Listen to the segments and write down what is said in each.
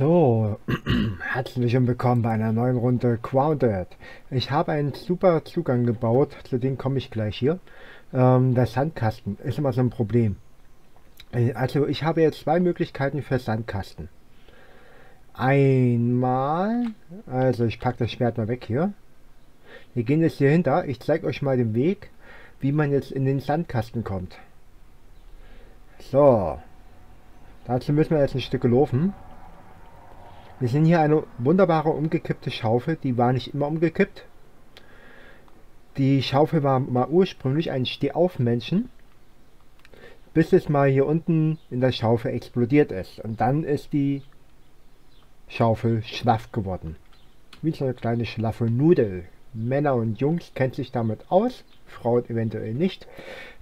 So, herzlich willkommen bei einer neuen Runde Grounded. Ich habe einen super Zugang gebaut, zu dem komme ich gleich hier. Ähm, der Sandkasten ist immer so ein Problem. Äh, also ich habe jetzt zwei Möglichkeiten für Sandkasten. Einmal, also ich packe das Schwert mal weg hier. Wir gehen jetzt hier hinter. Ich zeige euch mal den Weg, wie man jetzt in den Sandkasten kommt. So, dazu müssen wir jetzt ein Stück laufen. Wir sehen hier eine wunderbare umgekippte Schaufel, die war nicht immer umgekippt. Die Schaufel war mal ursprünglich ein Stehaufmännchen, bis es mal hier unten in der Schaufel explodiert ist. Und dann ist die Schaufel schlaff geworden. Wie so eine kleine schlaffe Nudel. Männer und Jungs kennt sich damit aus, Frauen eventuell nicht.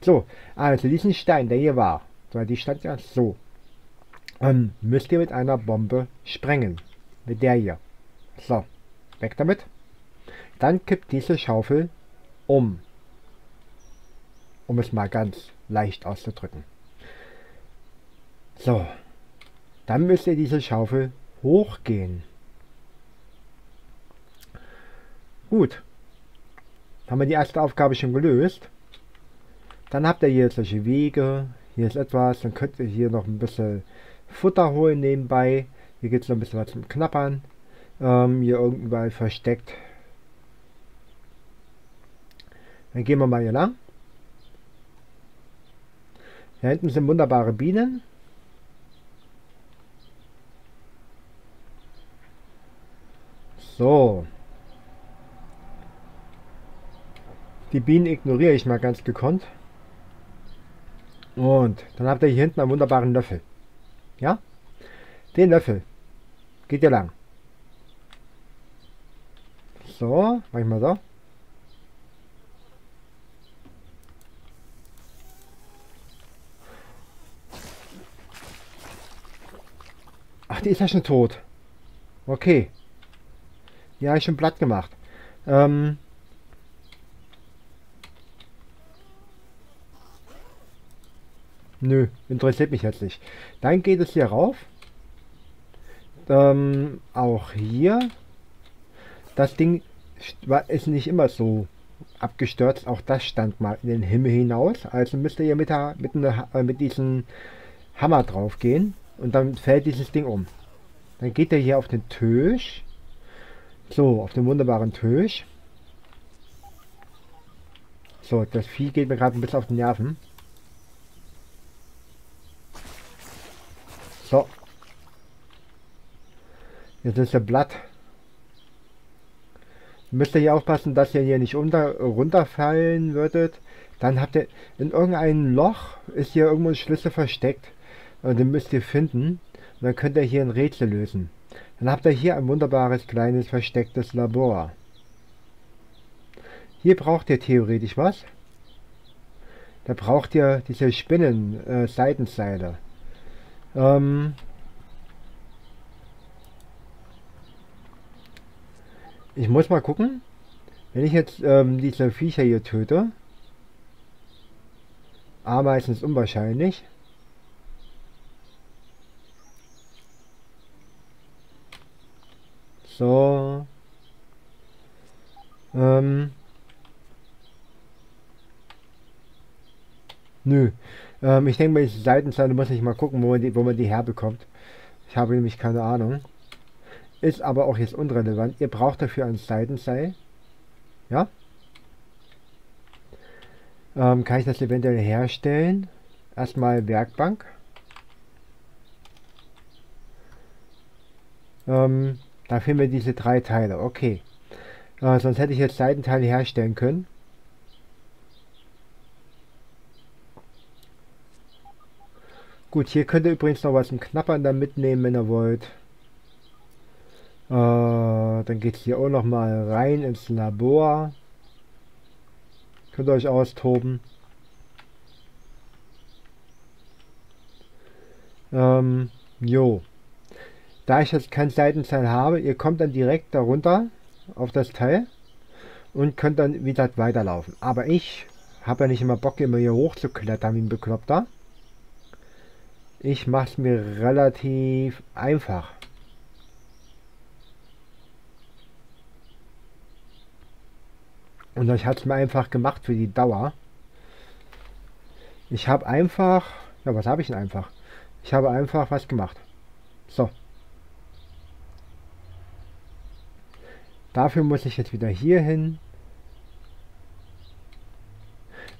So, also diesen Stein, der hier war, weil die stand ja so, ähm, müsst ihr mit einer Bombe sprengen. Mit der hier. So, weg damit. Dann kippt diese Schaufel um. Um es mal ganz leicht auszudrücken. So, dann müsst ihr diese Schaufel hochgehen. Gut. Haben wir die erste Aufgabe schon gelöst. Dann habt ihr hier solche Wege. Hier ist etwas. Dann könnt ihr hier noch ein bisschen Futter holen nebenbei. Hier gibt es noch ein bisschen was zum Knappern. Ähm, hier irgendwann versteckt. Dann gehen wir mal hier lang. Hier hinten sind wunderbare Bienen. So. Die Bienen ignoriere ich mal ganz gekonnt. Und dann habt ihr hier hinten einen wunderbaren Löffel. Ja? Den Löffel. Geht ja lang. So, mach ich mal so. Ach, die ist ja schon tot. Okay. Ja, ich schon platt gemacht. Ähm. Nö, interessiert mich jetzt nicht. Dann geht es hier rauf. Ähm, auch hier. Das Ding ist nicht immer so abgestürzt. Auch das stand mal in den Himmel hinaus. Also müsst ihr mit, mit, einer, äh, mit diesem Hammer drauf gehen. Und dann fällt dieses Ding um. Dann geht er hier auf den Tisch. So, auf den wunderbaren Tisch. So, das Vieh geht mir gerade ein bisschen auf die Nerven. So, Jetzt ist der Blatt. Müsst ihr hier aufpassen, dass ihr hier nicht unter, runterfallen würdet. Dann habt ihr in irgendeinem Loch ist hier irgendwo ein Schlüssel versteckt. Und den müsst ihr finden. Und dann könnt ihr hier ein Rätsel lösen. Dann habt ihr hier ein wunderbares kleines verstecktes Labor. Hier braucht ihr theoretisch was. Da braucht ihr diese Spinnen, äh. Ähm, Ich muss mal gucken. Wenn ich jetzt ähm, diese Viecher hier töte. Ameisen ist unwahrscheinlich. So. Ähm. Nö. Ähm, ich denke mal, diese Seitenseite muss ich mal gucken, wo man die, wo man die herbekommt. Ich habe nämlich keine Ahnung. Ist aber auch jetzt unrelevant. Ihr braucht dafür ein Seitenseil. Ja? Ähm, kann ich das eventuell herstellen? Erstmal Werkbank. Ähm, da finden wir diese drei Teile. Okay. Äh, sonst hätte ich jetzt Seitenteile herstellen können. Gut, hier könnt ihr übrigens noch was zum Knappern da mitnehmen, wenn ihr wollt. Äh, dann geht hier auch noch mal rein ins Labor. Könnt ihr euch austoben. Ähm, jo. Da ich jetzt kein Seitenteil habe, ihr kommt dann direkt darunter auf das Teil und könnt dann wieder weiterlaufen. Aber ich habe ja nicht immer Bock, immer hier hochzuklettern wie ein Bekloppter. Ich mache es mir relativ einfach. Und ich hatte es mir einfach gemacht für die Dauer. Ich habe einfach... Ja, was habe ich denn einfach? Ich habe einfach was gemacht. So. Dafür muss ich jetzt wieder hier hin.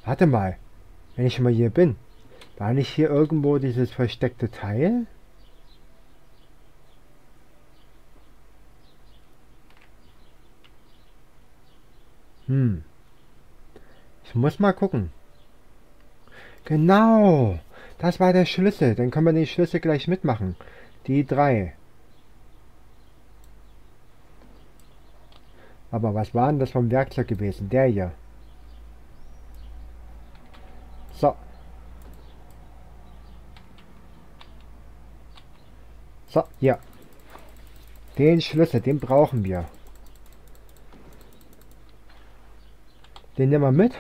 Warte mal. Wenn ich mal hier bin. War nicht hier irgendwo dieses versteckte Teil? Hm. Ich muss mal gucken. Genau. Das war der Schlüssel. Dann können wir den Schlüssel gleich mitmachen. Die drei. Aber was war denn das vom Werkzeug gewesen? Der hier. So. So, hier. Den Schlüssel, den brauchen wir. Den nehmen wir mit.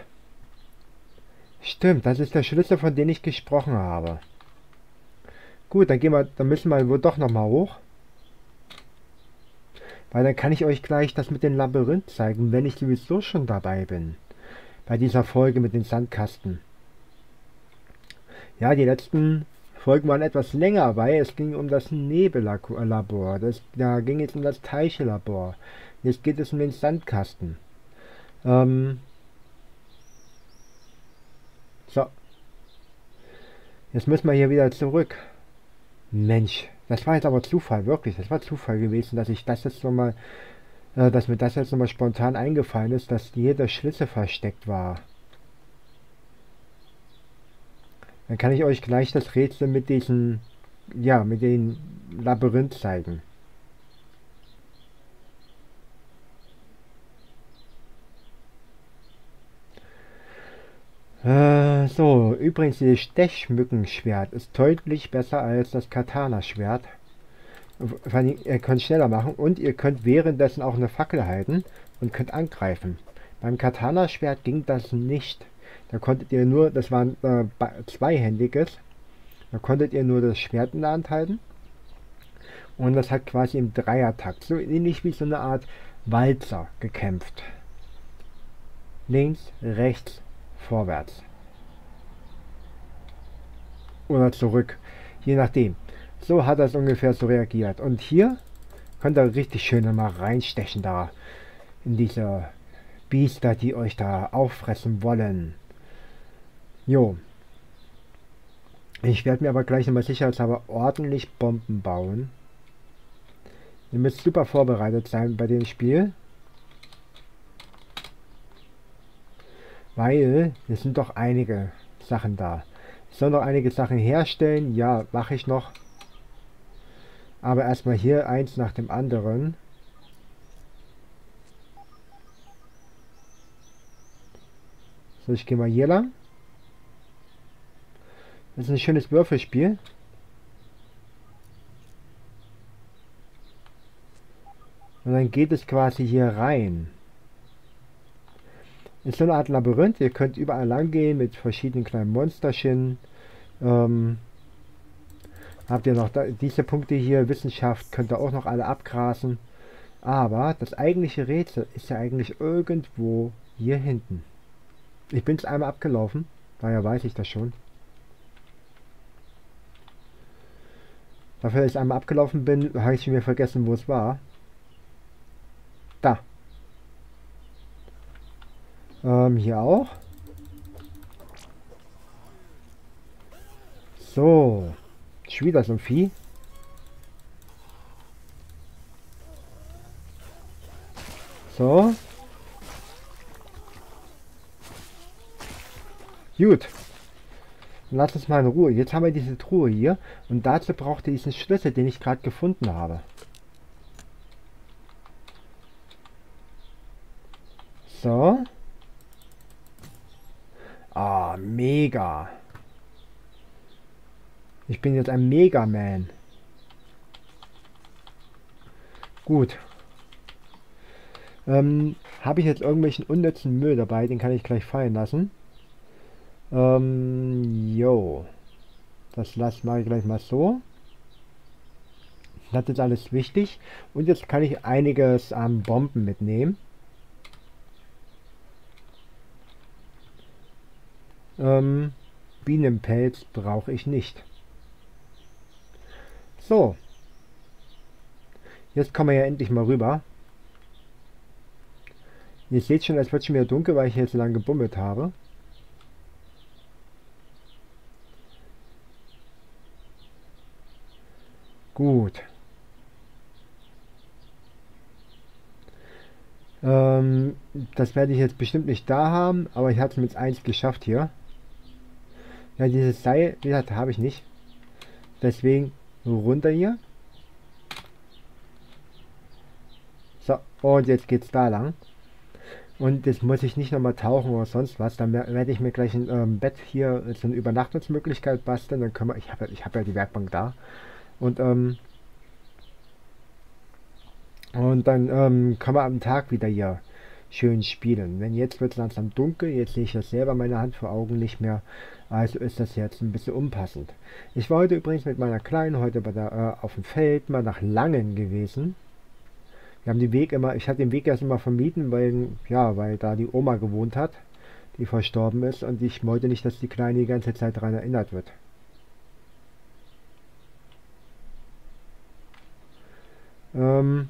Stimmt, das ist der Schlüssel, von dem ich gesprochen habe. Gut, dann gehen wir, dann müssen wir wohl doch nochmal hoch. Weil dann kann ich euch gleich das mit dem Labyrinth zeigen, wenn ich sowieso schon dabei bin. Bei dieser Folge mit den Sandkasten. Ja, die letzten Folgen waren etwas länger, weil es ging um das Nebellabor. Das, da ging es um das Teichelabor. Jetzt geht es um den Sandkasten. Ähm, so. Jetzt müssen wir hier wieder zurück. Mensch, das war jetzt aber Zufall, wirklich. Das war Zufall gewesen, dass ich das jetzt nochmal, äh, dass mir das jetzt nochmal spontan eingefallen ist, dass hier der Schlüssel versteckt war. Dann kann ich euch gleich das Rätsel mit diesen, ja, mit dem Labyrinth zeigen. Äh, so, übrigens, dieses Stechmückenschwert ist deutlich besser als das Katana-Schwert. Ihr könnt schneller machen und ihr könnt währenddessen auch eine Fackel halten und könnt angreifen. Beim Katana-Schwert ging das nicht. Da konntet ihr nur, das war ein äh, zweihändiges, da konntet ihr nur das Schwert in der Hand halten. Und das hat quasi im Dreiertakt, so ähnlich wie so eine Art Walzer gekämpft. Links, rechts, vorwärts. Oder zurück, je nachdem. So hat das ungefähr so reagiert. Und hier könnt ihr richtig schön mal reinstechen da in diese Biester, die euch da auffressen wollen. Jo. Ich werde mir aber gleich nochmal sicherheitshalber ordentlich Bomben bauen. Ihr müsst super vorbereitet sein bei dem Spiel. Weil es sind doch einige Sachen da. Ich soll noch einige Sachen herstellen. Ja, mache ich noch. Aber erstmal hier eins nach dem anderen. So, ich gehe mal hier lang. Das ist ein schönes Würfelspiel. Und dann geht es quasi hier rein ist so eine Art Labyrinth. Ihr könnt überall lang gehen mit verschiedenen kleinen Monsterchen. Ähm, habt ihr noch da, diese Punkte hier, Wissenschaft, könnt ihr auch noch alle abgrasen. Aber das eigentliche Rätsel ist ja eigentlich irgendwo hier hinten. Ich bin es einmal abgelaufen, daher weiß ich das schon. Dafür, dass ich einmal abgelaufen bin, habe ich mir vergessen, wo es war. Da. Ähm, hier auch. So. Schon wieder so ein Vieh. So. Gut. Lass uns mal in Ruhe. Jetzt haben wir diese Truhe hier. Und dazu braucht ihr diesen Schlüssel, den ich gerade gefunden habe. So. Ah, mega. Ich bin jetzt ein Mega-Man. Gut. Ähm, Habe ich jetzt irgendwelchen unnützen Müll dabei? Den kann ich gleich fallen lassen. Ähm, jo. Das lasse mache ich gleich mal so. Das ist alles wichtig. Und jetzt kann ich einiges an Bomben mitnehmen. Ähm, Bienenpelz brauche ich nicht. So. Jetzt kommen wir ja endlich mal rüber. Ihr seht schon, es wird schon wieder dunkel, weil ich jetzt so lange gebummelt habe. Gut. Ähm, das werde ich jetzt bestimmt nicht da haben, aber ich habe es mit 1 geschafft hier. Ja, dieses Seil, wie gesagt, habe ich nicht. Deswegen runter hier. So, und jetzt geht's da lang. Und jetzt muss ich nicht nochmal tauchen oder sonst was. Dann werde ich mir gleich ein ähm, Bett hier, so eine Übernachtungsmöglichkeit basteln. Dann können wir, ich habe ich hab ja die Werkbank da. Und ähm, und dann ähm, kann man am Tag wieder hier schön spielen. Wenn jetzt wird es langsam dunkel, jetzt sehe ich das selber meine Hand vor Augen nicht mehr. Also ist das jetzt ein bisschen unpassend. Ich war heute übrigens mit meiner Kleinen heute der, äh, auf dem Feld mal nach Langen gewesen. Wir haben den Weg immer, ich hatte den Weg erst immer vermieden, weil, ja, weil da die Oma gewohnt hat, die verstorben ist und ich wollte nicht, dass die Kleine die ganze Zeit daran erinnert wird. Ähm,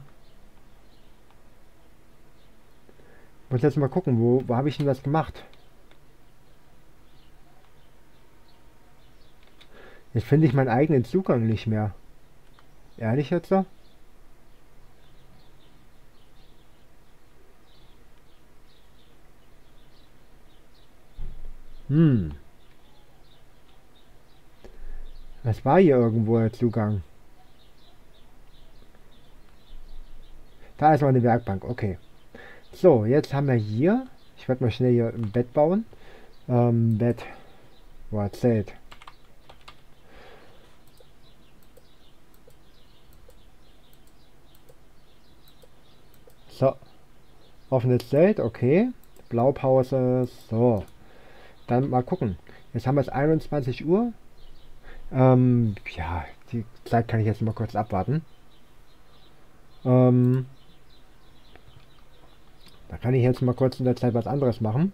muss jetzt mal gucken, wo, wo habe ich denn das gemacht? Jetzt finde ich meinen eigenen Zugang nicht mehr. Ehrlich jetzt so? Hm. Das war hier irgendwo der Zugang. Da ist meine Werkbank, okay. So, jetzt haben wir hier, ich werde mal schnell hier ein Bett bauen. Ähm, Bett, war Zelt. So, offenes Zelt, okay. Blaupause, so. Dann mal gucken. Jetzt haben wir es 21 Uhr. Ähm, ja, die Zeit kann ich jetzt mal kurz abwarten. Ähm, da kann ich jetzt mal kurz in der Zeit was anderes machen.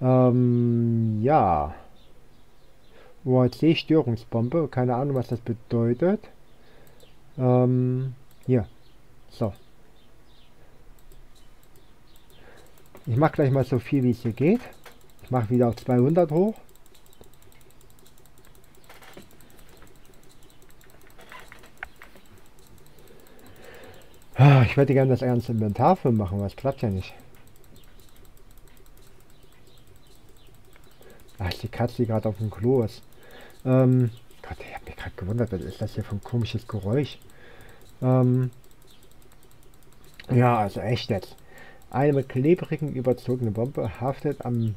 Ähm, ja. OAC-Störungsbombe. Keine Ahnung, was das bedeutet. Ähm, hier. So. Ich mache gleich mal so viel, wie es hier geht. Ich mache wieder auf 200 hoch. Ah, ich hätte gerne das ganze Inventar für machen, aber es klappt ja nicht. Ach, die Katze, die gerade auf dem Klo ist. Ähm, Gott, ich habe mich gerade gewundert, was ist das hier für ein komisches Geräusch? Ähm, ja, also echt jetzt. Eine mit klebrigen überzogene Bombe haftet am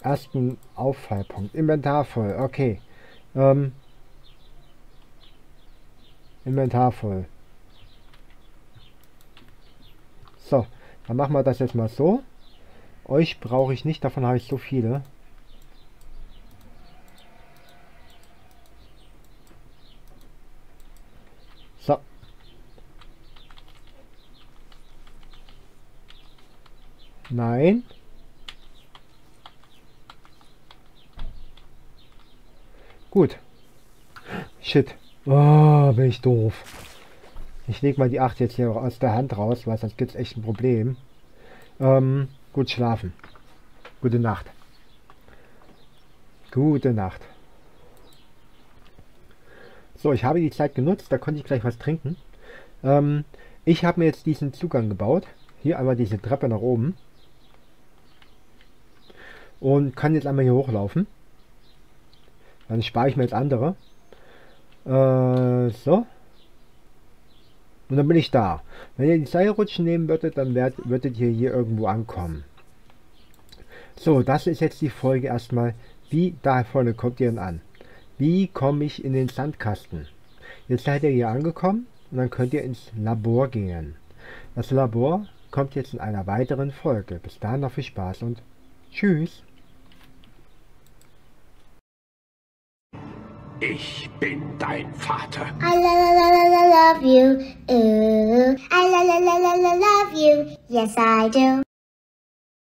ersten Auffallpunkt. Inventar voll, okay. Ähm, Inventar voll. So, dann machen wir das jetzt mal so. Euch brauche ich nicht, davon habe ich so viele. So. Nein. Gut. Shit. Oh, bin ich doof. Ich lege mal die 8 jetzt hier aus der Hand raus, weil sonst gibt es echt ein Problem. Ähm, gut schlafen. Gute Nacht. Gute Nacht. So, ich habe die Zeit genutzt, da konnte ich gleich was trinken. Ähm, ich habe mir jetzt diesen Zugang gebaut. Hier einmal diese Treppe nach oben. Und kann jetzt einmal hier hochlaufen. Dann spare ich mir jetzt andere. Äh, so. Und dann bin ich da. Wenn ihr die Seilrutschen nehmen würdet, dann werdet, würdet ihr hier irgendwo ankommen. So, das ist jetzt die Folge erstmal. Wie da vorne kommt ihr denn an? Wie komme ich in den Sandkasten? Jetzt seid ihr hier angekommen und dann könnt ihr ins Labor gehen. Das Labor kommt jetzt in einer weiteren Folge. Bis dahin noch viel Spaß und tschüss. Ich bin dein Vater. I lo love you. Ooh. I lo love you. Yes, I do.